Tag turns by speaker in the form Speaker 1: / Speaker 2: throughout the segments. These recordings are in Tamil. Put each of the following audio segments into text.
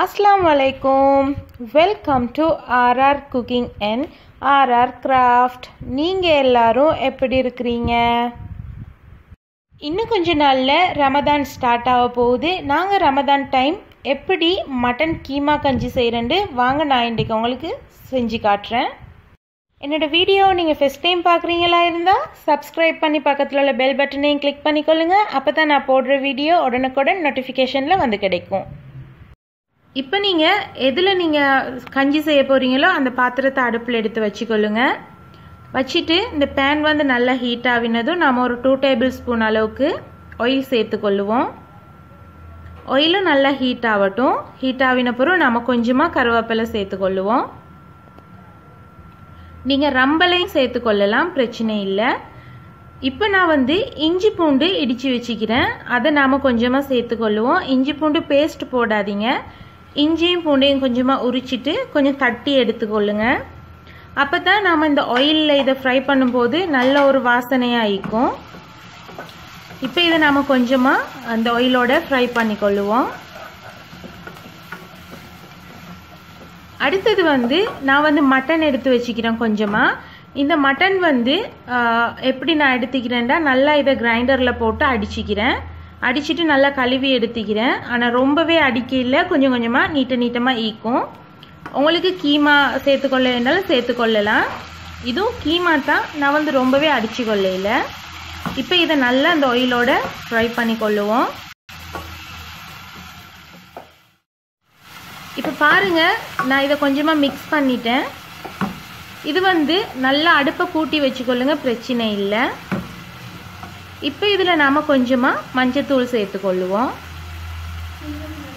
Speaker 1: அஸ்லாம் வலைக்கும் welcome to RR cooking and RR craft நீங்கள் எல்லாரும் எப்படி இருக்கிறீங்க? இன்னும் கொஞ்ச நாளில் ரமதான் ஸ்டார்ட் ஆக போகுது. நாங்கள் ரமதான் டைம் எப்படி மட்டன் கீமா கஞ்சி செய்கிறேன்ட்டு வாங்க நான் இன்றைக்கு உங்களுக்கு செஞ்சு காட்டுறேன். என்னோட வீடியோ நீங்கள் ஃபஸ்ட் டைம் பார்க்குறீங்களா இருந்தால் சப்ஸ்கிரைப் பண்ணி பக்கத்தில் உள்ள பெல் பட்டனையும் கிளிக் பண்ணிக்கொள்ளுங்கள் அப்போ தான் நான் போடுற வீடியோ உடனுக்குடன் நோட்டிஃபிகேஷனில் வந்து கிடைக்கும். இப்போ நீங்கள் எதில் நீங்கள் கஞ்சி செய்ய போகிறீங்களோ அந்த பாத்திரத்தை அடுப்பில் எடுத்து வச்சுக்கொள்ளுங்க. வச்சுட்டு இந்த பேன் வந்து நல்லா ஹீட் ஆகினதும் நாம் ஒரு டூ டேபிள் ஸ்பூன் அளவுக்கு ஆயில் சேர்த்துக்கொள்ளுவோம் ஆயிலும் நல்லா ஹீட் ஆகட்டும் ஹீட் ஆகின பிறகு நம்ம கொஞ்சமாக கருவேப்பிலை சேர்த்துக்கொள்ளுவோம் நீங்கள் ரம்பலையும் சேர்த்துக்கொள்ளலாம் பிரச்சனை இல்லை. இப்போ நான் வந்து இஞ்சி பூண்டு இடித்து வச்சுக்கிறேன். அதை நாம் கொஞ்சமாக சேர்த்துக்கொள்ளுவோம் இஞ்சி பூண்டு பேஸ்ட் போடாதீங்க. இஞ்சியும் பூண்டையும் கொஞ்சமாக உரிச்சிட்டு கொஞ்சம் தட்டி எடுத்துக்கொள்ளுங்க. அப்போ தான் நாம் இந்த ஆயிலில் இதை ஃப்ரை பண்ணும்போது நல்ல ஒரு வாசனையாக இருக்கும். இப்போ இதை நாம் கொஞ்சமாக அந்த ஆயிலோட ஃப்ரை பண்ணிக்கொள்ளுவோம். அடுத்தது வந்து நான் வந்து மட்டன் எடுத்து வச்சுக்கிறேன் கொஞ்சமாக இந்த மட்டன் வந்து எப்படி நான் எடுத்துக்கிறேன்டா நல்லா இதை கிரைண்டரில் போட்டு அடிச்சுக்கிறேன். அடிச்சுட்டு நல்லா கழுவி எடுத்துக்கிறேன். ஆனால் ரொம்பவே அடிக்கல கொஞ்சம் கொஞ்சமாக நீட்ட நீட்டமாக ஈக்கும். உங்களுக்கு கீமா சேர்த்துக்கொள்ள வேண்டாலும் சேர்த்துக்கொள்ளலாம். இதுவும் கீமா தான். நான் வந்து ரொம்பவே அடித்து கொள்ளையில் இப்போ இதை நல்லா அந்த ஆயிலோட ஃப்ரை பண்ணி கொள்ளுவோம். இப்போ பாருங்கள் நான் இதை கொஞ்சமாக மிக்ஸ் பண்ணிட்டேன். இது வந்து நல்லா அடுப்பை கூட்டி வச்சுக்கொள்ளுங்க பிரச்சனை இல்லை. இப்போ இதில் நாம் கொஞ்சமாக மஞ்சத்தூள் சேர்த்துக்கொள்ளுவோம்.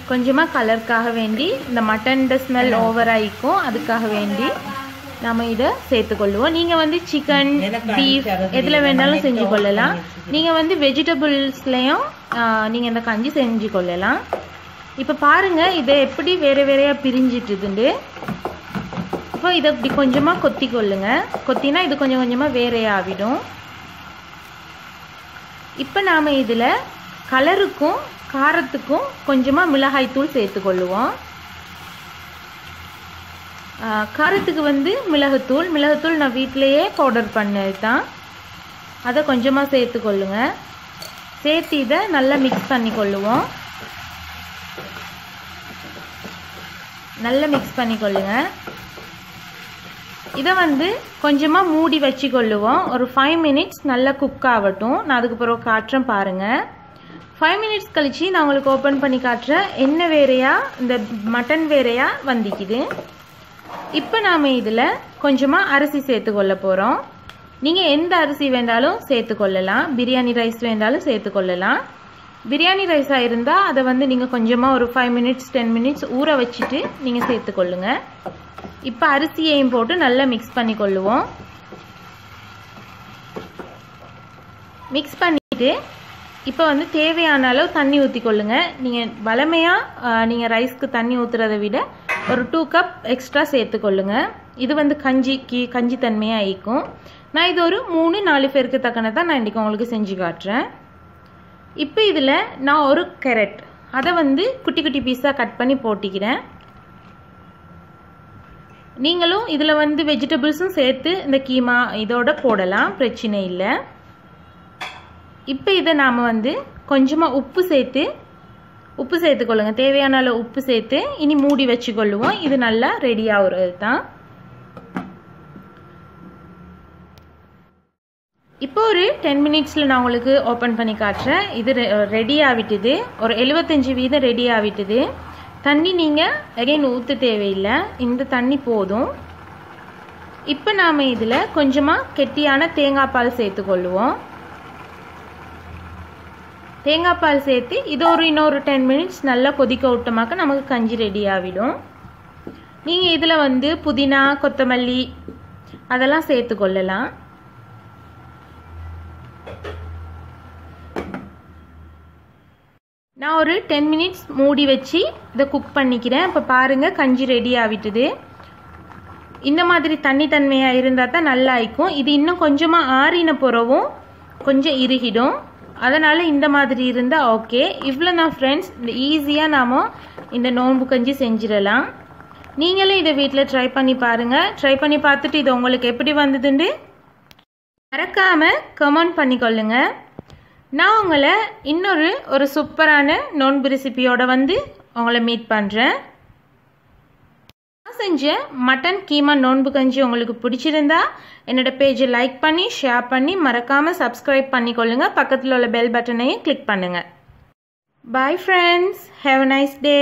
Speaker 1: கொஞ்சமாக கலருக்காக வேண்டி இந்த மட்டன் ஸ்மெல் ஓவர் அதுக்காக வேண்டி நம்ம இதை சேர்த்துக்கொள்ளுவோம். நீங்கள் வந்து சிக்கன் பீஃப் எதில் வேணாலும் செஞ்சு கொள்ளலாம் நீங்கள் வந்து வெஜிடபிள்ஸ்லேயும் நீங்கள் இந்த கஞ்சி செஞ்சு கொள்ளலாம் இப்போ பாருங்கள் இதை எப்படி வேறு வேறையாக பிரிஞ்சிட்டுதுண்டு. இப்போ இதை இப்படி கொஞ்சமாக கொத்தி கொள்ளுங்கள் கொத்தினா இது கொஞ்சம் கொஞ்சமாக வேறையாகிடும். இப்போ நாம் இதில் கலருக்கும் காரத்துக்கும் கொஞ்சமாக மிளகாய்த்தூள் சேர்த்துக்கொள்ளுவோம் காரத்துக்கு வந்து மிளகுத்தூள். மிளகுத்தூள் நான் வீட்டிலையே பவுடர் பண்ணது தான் அதை கொஞ்சமாக சேர்த்துக்கொள்ளுங்க சேர்த்து இதை நல்லா மிக்ஸ் பண்ணி கொள்ளுவோம். நல்லா மிக்ஸ் பண்ணி கொள்ளுங்கள் இதை வந்து கொஞ்சமாக மூடி வச்சு கொள்ளுவோம் ஒரு ஃபைவ் மினிட்ஸ் நல்லா குக் ஆகட்டும். நான் அதுக்கு பிறகு காட்டுறேன் பாருங்கள் ஃபைவ் மினிட்ஸ் கழித்து நான் உங்களுக்கு ஓப்பன் பண்ணி காட்டுறேன். என்ன வேறையா இந்த மட்டன் வேறையா வந்திக்குது. இப்போ நாம் இதில் கொஞ்சமாக அரிசி சேர்த்து கொள்ள போகிறோம் நீங்கள் எந்த அரிசி வேண்டாலும் சேர்த்து கொள்ளலாம் பிரியாணி ரைஸ் வேண்டாலும் சேர்த்து கொள்ளலாம் பிரியாணி ரைஸாக இருந்தால் அதை வந்து நீங்கள் கொஞ்சமாக ஒரு ஃபைவ் மினிட்ஸ் டென் மினிட்ஸ் ஊற வச்சுட்டு நீங்கள் சேர்த்துக்கொள்ளுங்க. இப்போ அரிசியையும் போட்டு நல்லா மிக்ஸ் பண்ணி கொள்ளுவோம் மிக்ஸ் பண்ணிவிட்டு இப்போ வந்து தேவையான அளவு தண்ணி ஊற்றி கொள்ளுங்கள் நீங்கள் வளமையாக நீங்கள் ரைஸ்க்கு தண்ணி ஊற்றுறத விட ஒரு டூ கப் எக்ஸ்ட்ரா சேர்த்துக்கொள்ளுங்க. இது வந்து கஞ்சிக்கு கஞ்சி தன்மையாக ஆயிக்கும் நான் இது ஒரு மூணு நாலு பேருக்கு தக்கனதான் நான் இன்றைக்கி உங்களுக்கு செஞ்சு காட்டுறேன். இப்போ இதில் நான் ஒரு கேரட் அதை வந்து குட்டி குட்டி பீஸாக கட் பண்ணி போட்டிக்கிறேன். நீங்களும் இதில் வந்து வெஜிடபிள்ஸும் சேர்த்து இந்த கீமா இதோட போடலாம் பிரச்சனை இல்லை. இப்போ இதை நாம் வந்து கொஞ்சமாக உப்பு சேர்த்து உப்பு சேர்த்துக்கொள்ளுங்க. தேவையான அளவு உப்பு சேர்த்து இனி மூடி வச்சுக்கொள்ளுவோம். இது நல்லா ரெடி ஆகுறது தான் இப்போ ஒரு டென் மினிட்ஸில் நான் உங்களுக்கு ஓப்பன் பண்ணி காட்டுறேன். இது ரெடி ஆகிட்டுது ஒரு எழுபத்தஞ்சி வீதம் ரெடி ஆகிட்டுது தண்ணி நீங்கள் அகைன் ஊற்ற தேவையில்லை. இந்த தண்ணி போதும். இப்போ நாம் இதில் கொஞ்சமாக கெட்டியான தேங்காய் பால் சேர்த்துக்கொள்ளுவோம் தேங்காய் பால் சேர்த்து இது ஒரு இன்னொரு டென் மினிட்ஸ் நல்லா கொதிக்க விட்டோமாக்க நமக்கு கஞ்சி ரெடி ஆகிடும். நீங்கள் இதில் வந்து புதினா கொத்தமல்லி அதெல்லாம் சேர்த்து கொள்ளலாம். நான் ஒரு டென் மினிட்ஸ் மூடி வச்சு இதை குக் பண்ணிக்கிறேன். இப்போ பாருங்கள் கஞ்சி ரெடி ஆகிட்டுது. இந்த மாதிரி தண்ணி தன்மையாக இருந்தால் தான் நல்லா இது இன்னும் கொஞ்சமாக ஆறின புறவும் கொஞ்சம் இறுகிடும் அதனால் இந்த மாதிரி இருந்தால் ஓகே இவ்வளோ தான் ஃப்ரெண்ட்ஸ் இந்த ஈஸியாக நாம் இந்த நோன்பு கஞ்சி செஞ்சிடலாம். நீங்களும் இதை வீட்டில் ட்ரை பண்ணி பாருங்கள் ட்ரை பண்ணி பார்த்துட்டு இது உங்களுக்கு எப்படி வந்ததுண்டு மறக்காமல் கமெண்ட் பண்ணிக்கொள்ளுங்கள் நான் உங்களை இன்னொரு ஒரு சூப்பரான நோன்பு ரெசிபியோட வந்து உங்களை மீட் பண்ணுறேன் நான் செஞ்ச மட்டன் கீமா நோன்பு கஞ்சி உங்களுக்கு பிடிச்சிருந்தா என்னோட பேஜை லைக் பண்ணி ஷேர் பண்ணி மறக்காமல் சப்ஸ்கிரைப் பண்ணிக்கொள்ளுங்க. பக்கத்தில் உள்ள பெல் பட்டனையும் கிளிக் பண்ணுங்கள் bye friends have a nice day